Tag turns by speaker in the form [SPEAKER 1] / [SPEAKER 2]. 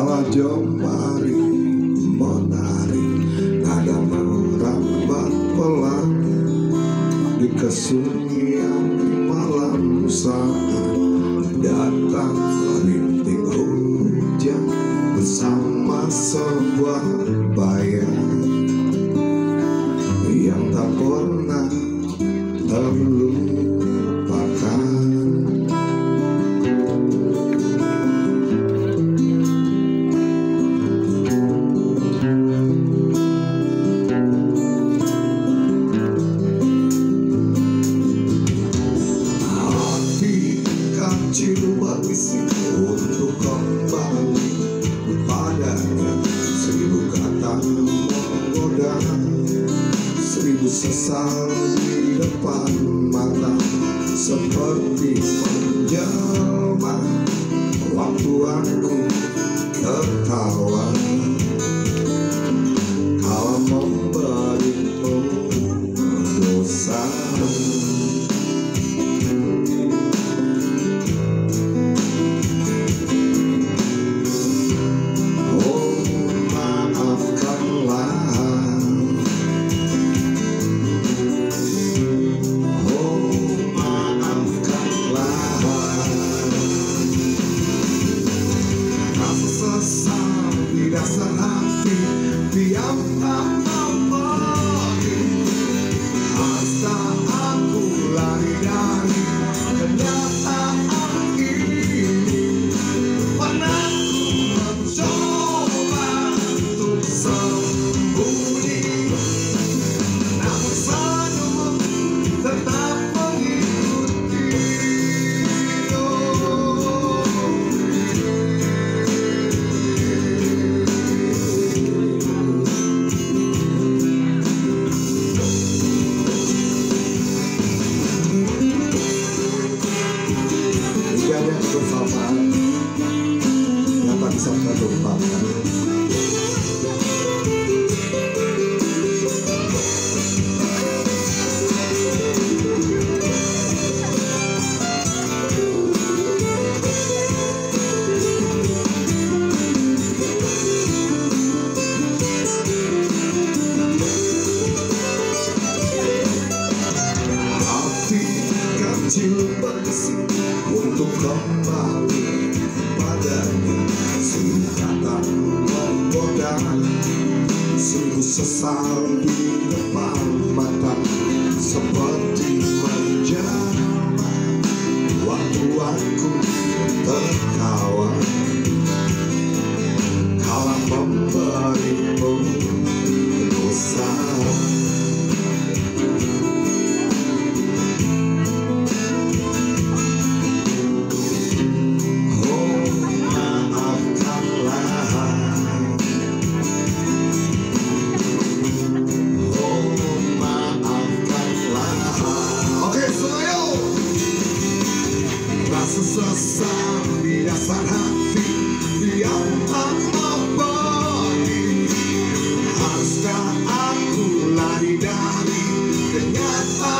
[SPEAKER 1] Ala jemari menari Nada merambat pelan. Di kesunyian malam saat Datang rintik hujan Bersama sebuah berbisik untuk kembali padanya Seribu kata menggoda Seribu sesal di depan mata Seperti menjelma Waktu aku tertawa sesal di depan mata seperti menjadi waktu aku tertawa. Kala memberi hati Yang tak memberi Haruskah aku lari dari kenyataan.